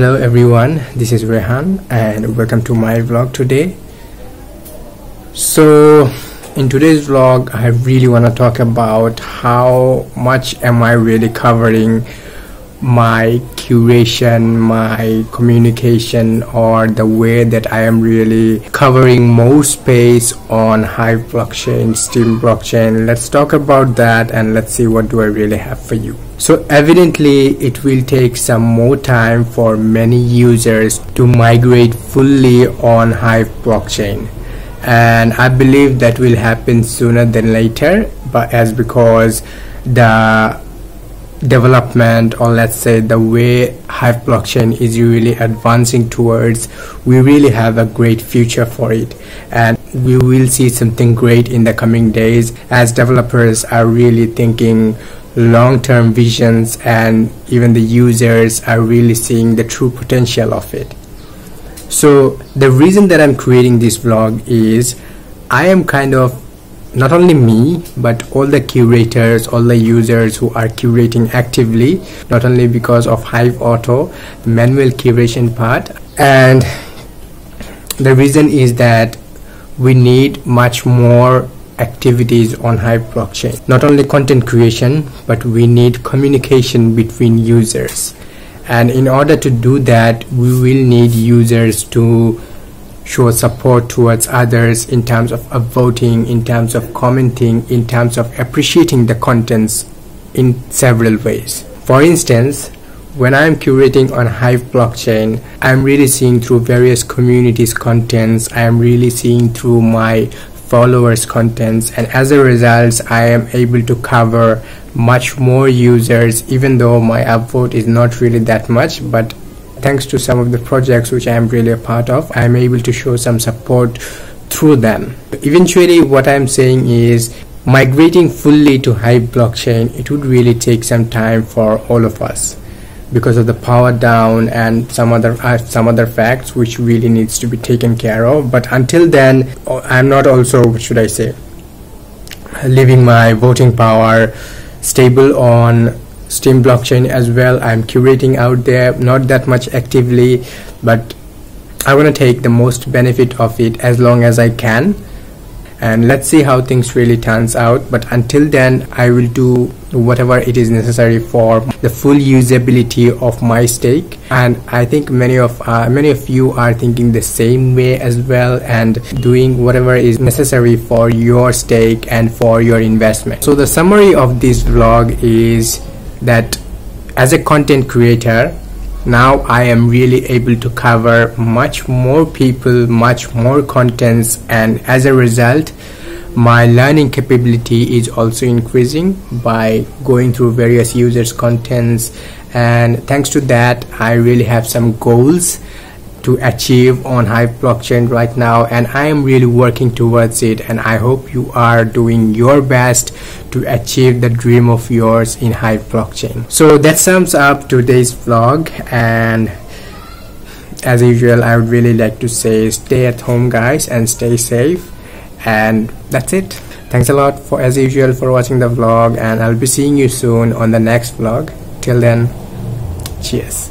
hello everyone. This is Rehan and welcome to my vlog today. So in today's vlog I really want to talk about how much am I really covering my curation my communication or the way that I am really covering more space on Hive blockchain Steem blockchain. Let's talk about that and let's see what do I really have for you. So evidently it will take some more time for many users to migrate fully on Hive blockchain. And I believe that will happen sooner than later but as because the development or let's say the way Hive blockchain is really advancing towards we really have a great future for it. And we will see something great in the coming days as developers are really thinking long-term visions and even the users are really seeing the true potential of it. So the reason that I'm creating this vlog is I am kind of not only me but all the curators all the users who are curating actively not only because of hive auto manual curation part. And the reason is that we need much more activities on hive blockchain. Not only content creation but we need communication between users. And in order to do that we will need users to show support towards others in terms of, voting, in terms of commenting, in terms of appreciating the contents in several ways. For instance, when I'm curating on Hive blockchain, I'm really seeing through various communities contents, I'm really seeing through my followers contents and as a result I am able to cover much more users even though my upvote is not really that much but thanks to some of the projects which I am really a part of, I am able to show some support through them. Eventually, what I am saying is migrating fully to Hive blockchain, it would really take some time for all of us because of the power down and some other uh, some other facts which really needs to be taken care of but until then i'm not also what should i say leaving my voting power stable on Steem blockchain as well. I'm curating out there not that much actively but i want to take the most benefit of it as long as i can. And let's see how things really turns out. But until then i will do whatever it is necessary for the full usability of my stake. And i think many of uh, many of you are thinking the same way as well and doing whatever is necessary for your stake and for your investment. So the summary of this vlog is that as a content creator now I am really able to cover much more people much more contents and as a result my learning capability is also increasing by going through various users contents. And thanks to that I really have some goals to achieve on Hive blockchain right now and I am really working towards it and I hope you are doing your best to achieve the dream of yours in Hive blockchain. So that sums up today's vlog and as usual I would really like to say stay at home guys and stay safe and that's it. Thanks a lot for as usual for watching the vlog and I'll be seeing you soon on the next vlog. Till then, cheers.